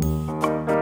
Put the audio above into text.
Música